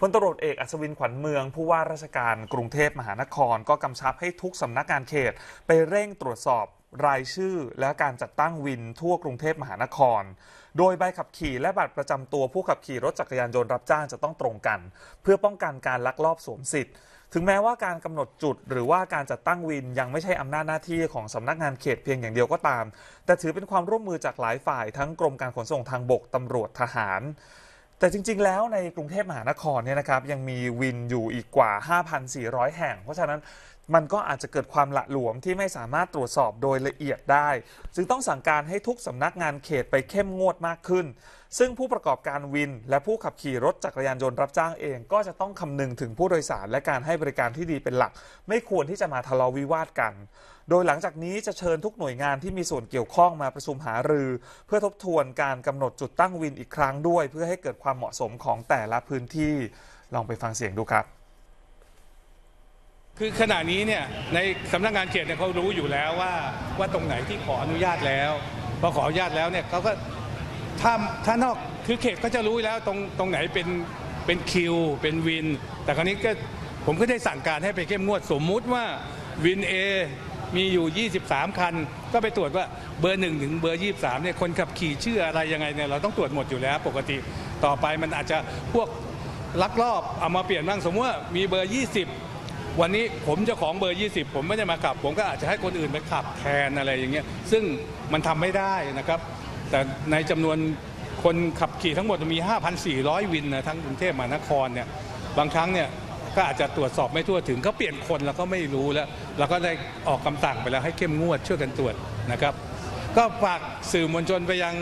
พลตำรวจเอกอัศวินขวัญเมือง ผู้ว่าราชการกรุงเทพมหานคร ก็กำชับให้ทุกสำนักงานเขต ไปเร่งตรวจสอบรายชื่อและการจัดตั้งวินทั่วกรุงเทพมหานคร โดยใบขับขี่และบัตรประจำตัวผู้ขับขี่รถจักรยานยนต์รับจ้างจะต้องตรงกัน เพื่อป้องกันการลักลอบสวมสิทธิ์ ถึงแม้ว่าการกำหนดจุดหรือว่าการจัดตั้งวินยังไม่ใช่อำนาจหน้าที่ของสำนักงานเขตเพียงอย่างเดียวก็ตาม แต่ถือเป็นความร่วมมือจากหลายฝ่ายทั้งกรมการขนส่งทางบกตำรวจทหาร แต่จริง ๆ แล้วในกรุงเทพมหานครเนี่ยนะครับยังมีวินอยู่อีกกว่า 5,400 แห่ง เพราะฉะนั้น มันก็อาจจะเกิดความละหลวมที่ไม่สามารถตรวจสอบโดยละเอียดได้ จึงต้องสั่งการให้ทุกสำนักงานเขตไปเข้มงวดมากขึ้น ซึ่งผู้ประกอบการวิน และผู้ขับขี่รถจักรยานยนต์รับจ้างเอง ก็จะต้องคำนึงถึงผู้โดยสารและการให้บริการที่ดีเป็นหลัก ไม่ควรที่จะมาทะเลาะวิวาทกัน โดยหลังจากนี้จะเชิญทุกหน่วยงานที่มีส่วนเกี่ยวข้องมาประชุมหารือ เพื่อทบทวนการกำหนดจุดตั้งวินอีกครั้งด้วย เพื่อให้เกิดความเหมาะสมของแต่ละพื้นที่ ลองไปฟังเสียงดูครับ คือขณะนี้เนี่ยในสำนักงานเขตเนี่ยเขารู้อยู่แล้วว่าว่าตรงไหนที่ขออนุญาตแล้วพอขออนุญาตแล้วเนี่ยเขาก็ถ้าถ้านอกคือเขตก็จะรู้แล้วตรงตรงไหนเป็นเป็นคิว เป็นวิน แต่คราวนี้ก็ผมก็ได้สั่งการให้ไปเข้มงวดสมมุติว่าวิน A มีอยู่ 23 คัน ก็ไปตรวจว่าเบอร์หนึ่งถึงเบอร์ 23เนี่ยคนขับขี่ชื่ออะไรยังไงเนี่ยเราต้องตรวจหมดอยู่แล้ว ปกติต่อไปมันอาจจะพวกลักลอบเอามาเปลี่ยนบ้างสมมติว่ามีเบอร์ 20 วันนี้ผมจ้าของเบอร์ 20 ผมไม่ได้มาขับ ผมก็อาจจะให้คนอื่นไปขับแทนอะไรอย่างเงี้ยซึ่งมันทำไม่ได้นะครับ แต่ในจำนวนคนขับขี่ทั้งหมดมี 5,400 วินนะทั้งกรุงเทพมหานครเนี่ยบางครั้งเนี่ยก็อาจจะตรวจสอบไม่ทั่วถึงเขาเปลี่ยนคนแล้วก็ไม่รู้แล้วเราก็ได้ออกคำสั่งไปแล้วให้เข้มงวดช่วยกันตรวจนะครับ ก็ฝากสื่อมวลชนไปยัง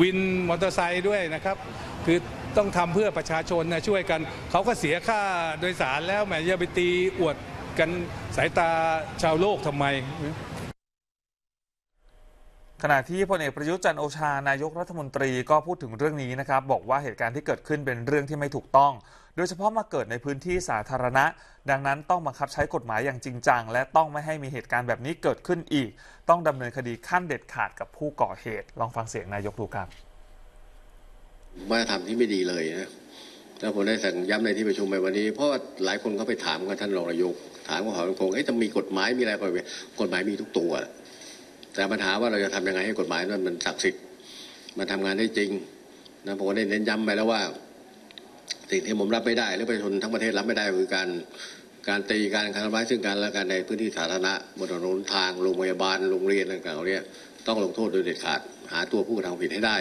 วินมอเตอร์ไซค์ด้วยนะครับ คือ ต้องทำเพื่อประชาชนนะช่วยกันเขาก็เสียค่าโดยสารแล้วแหมอย่าไปตีอวดกันสายตาชาวโลกทำไมขณะที่พลเอกประยุทธ์จันโอชานายกรัฐมนตรีก็พูดถึงเรื่องนี้นะครับ บอกว่าเหตุการณ์ที่เกิดขึ้นเป็นเรื่องที่ไม่ถูกต้อง โดยเฉพาะมาเกิดในพื้นที่สาธารณะ ดังนั้นต้องบังคับใช้กฎหมายอย่างจริงจัง และต้องไม่ให้มีเหตุการณ์แบบนี้เกิดขึ้นอีก ต้องดำเนินคดีขั้นเด็ดขาดกับผู้ก่อเหตุ ลองฟังเสียงนายกดูครับ ว่าทำที่ไม่ดีเลยนะแล้วผมได้สั่งย้ำในที่ประชุมไปวันนี้ เพราะว่าหลายคนเขาไปถามกับท่านรองนายก ถามกับหอตรงเอ๊ะจะมีกฎหมายมีอะไรไปกฎหมายมีทุกตัว แต่ปัญหาว่าเราจะทำยังไงให้กฎหมายนั้นมันศักดิ์สิทธิ์มันทำงานได้จริงนะผมก็ได้เน้นย้ำไปแล้วว่า สิ่งที่ผมรับไม่ได้หรือประชาชนทั้งประเทศรับไม่ได้คือการการตีการทำร้ายซึ่งกันและกันในพื้นที่สาธารณะบนถนนทางโรงพยาบาลโรงเรียนต่างๆเหล่านี้ต้องลงโทษโดยเด็ดขาด หาตัวผู้กระทำผิดให้ได้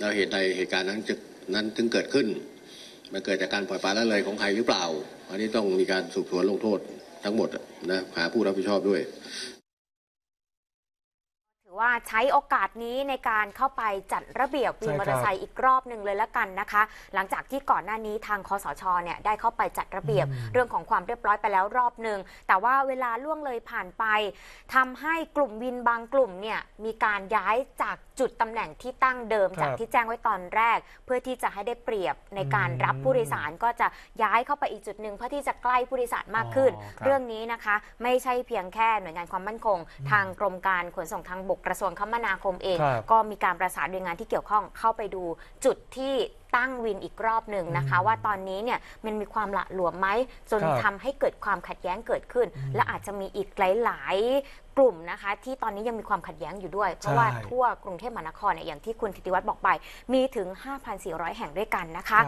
แล้วเหตุใดเหตุการณ์นั้นจะนั้นถึงเกิดขึ้น มันเกิดจากการปล่อยปละละเลยของใครหรือเปล่า อันนี้ต้องมีการสืบสวนลงโทษทั้งหมดนะหาผู้รับผิดชอบด้วย ถือว่าใช้โอกาสนี้ในการเข้าไปจัดระเบียบวินใช่ครับมอเตอร์ไซค์อีกรอบหนึ่งเลยละกันนะคะ หลังจากที่ก่อนหน้านี้ทางคอสชเนี่ยได้เข้าไปจัดระเบียบเรื่องของความเรียบร้อยไปแล้วรอบหนึ่งแต่ว่าเวลาล่วงเลยผ่านไปทำให้กลุ่มวินบางกลุ่มเนี่ยมีการย้ายจากจุดตำแหน่งที่ตั้งเดิมครับจากที่แจ้งไว้ตอนแรก เพื่อที่จะให้ได้เปรียบในการอืมรับผู้โดยสารก็จะย้ายเข้าไปอีกจุดหนึ่งเพื่อที่จะใกล้ผู้โดยสารมากขึ้นอ๋อครับเรื่องนี้นะคะ ไม่ใช่เพียงแค่หน่วยงานความมั่นคง ทางกรมการขนส่งทางบกกระทรวงคมนาคมเอง ครับ ก็มีการประสานหน่วยงานที่เกี่ยวข้องเข้าไปดูจุดที่ตั้งวินอีกรอบหนึ่งนะคะ ว่าตอนนี้เนี่ยมันมีความละหลวมไหมจนครับทำให้เกิดความขัดแย้งเกิดขึ้น และอาจจะมีอีกหลาย ๆ กลุ่มนะคะ ที่ตอนนี้ยังมีความขัดแย้งอยู่ด้วย เพราะว่าใช่ ทั่วกรุงเทพมหานครเนี่ยอย่างที่คุณธิติวัฒน์บอกไป มีถึง 5,400 แห่งด้วยกันนะคะ